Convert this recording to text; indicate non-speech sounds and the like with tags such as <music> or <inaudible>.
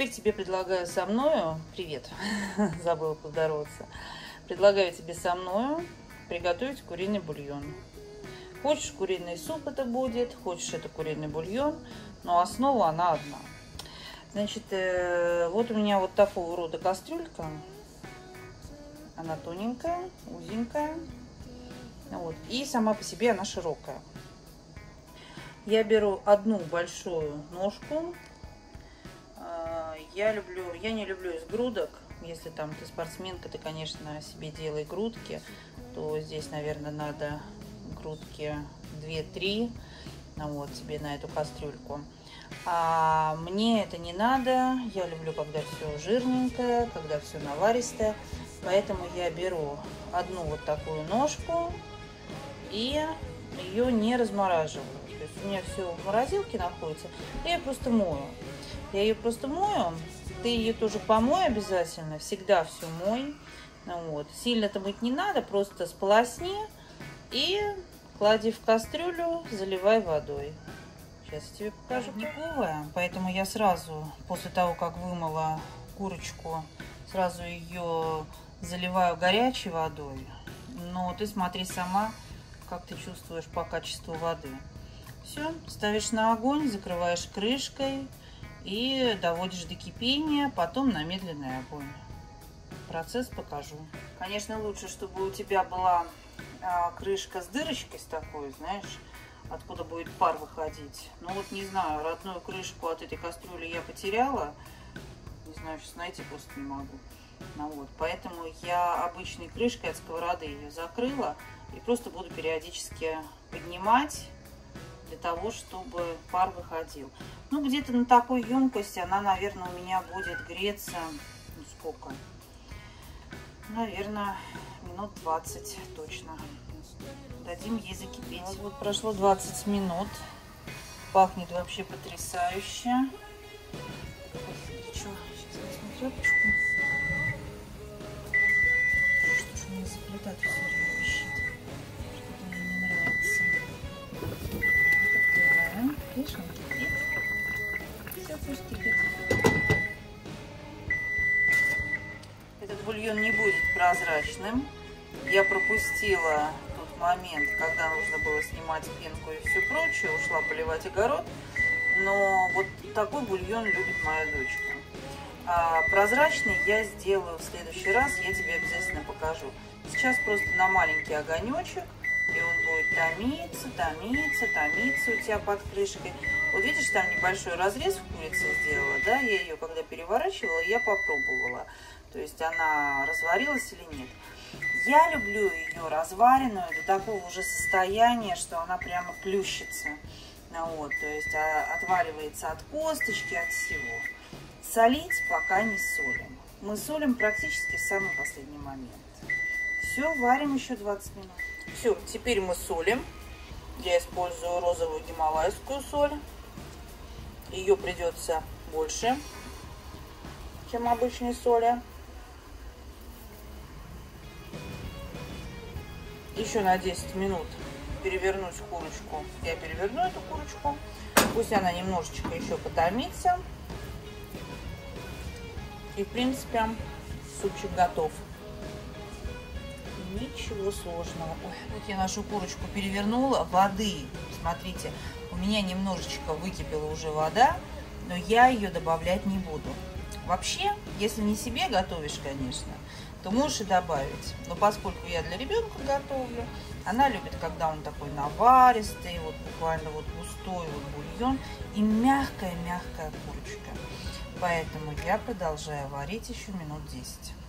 теперь тебе предлагаю со мною, привет, <laughs> забыла поздороваться, предлагаю тебе со мною приготовить куриный бульон. Хочешь куриный суп это будет, хочешь это куриный бульон, но основа она одна. Значит, э, вот у меня вот такого рода кастрюлька. Она тоненькая, узенькая. Вот. И сама по себе она широкая. Я беру одну большую ножку. А, я люблю, я не люблю из грудок. Если там ты спортсменка, ты, конечно, себе делай грудки, то здесь, наверное, надо грудки 2-3 ну, вот тебе на эту кастрюльку. А мне это не надо. Я люблю, когда все жирненькое, когда все наваристое. Поэтому я беру одну вот такую ножку и ее не размораживаю. То есть у меня все в морозилке находится. Я ее просто мою. Я ее просто мою. Ты ее тоже помой обязательно. Всегда все мой. Ну вот. Сильно-то мыть не надо. Просто сполосни и клади в кастрюлю, заливай водой. Сейчас я тебе покажу. Никовая, поэтому я сразу, после того, как вымыла курочку, сразу ее заливаю горячей водой. Но ты смотри сама, как ты чувствуешь по качеству воды. Все, ставишь на огонь, закрываешь крышкой и доводишь до кипения, потом на медленный огонь. Процесс покажу. Конечно, лучше, чтобы у тебя была а, крышка с дырочкой с такой, знаешь, откуда будет пар выходить. Ну вот не знаю, родную крышку от этой кастрюли я потеряла. Не знаю, сейчас найти просто не могу. Ну вот, поэтому я обычной крышкой от сковороды ее закрыла и просто буду периодически поднимать для того, чтобы пар выходил. Ну, где-то на такой емкости она, наверное, у меня будет греться, ну, сколько? Наверное, минут 20 точно. Дадим ей закипеть. Вот прошло 20 минут. Пахнет вообще потрясающе. Сейчас возьму тряпочку. Бульон не будет прозрачным. Я пропустила момент, когда нужно было снимать пенку и все прочее, ушла поливать огород. Но вот такой бульон любит моя дочка. А прозрачный я сделаю в следующий раз, я тебе обязательно покажу. Сейчас просто на маленький огонечек, и он будет томиться, томиться, томиться у тебя под крышкой. Вот видишь, там небольшой разрез в курице сделала, да, я ее когда переворачивала, я попробовала. То есть она разварилась или нет. Я люблю ее разваренную до такого уже состояния, что она прямо плющится. Ну вот, то есть а, отваливается от косточки, от всего. Солить пока не солим. Мы солим практически в самый последний момент. Все, варим еще 20 минут. Все, теперь мы солим. Я использую розовую гималайскую соль. Ее придется больше, чем обычной соли. Еще на 10 минут перевернуть курочку. Я переверну эту курочку. Пусть она немножечко еще потомится. И, в принципе, супчик готов. Ничего сложного. Ой, вот я нашу курочку перевернула. Воды, смотрите, у меня немножечко выкипела уже вода, но я ее добавлять не буду. Вообще, если не себе готовишь, конечно, то можешь и добавить. Но поскольку я для ребенка готовлю, она любит, когда он такой наваристый, вот буквально вот густой вот бульон и мягкая-мягкая курочка. Поэтому я продолжаю варить еще минут 10.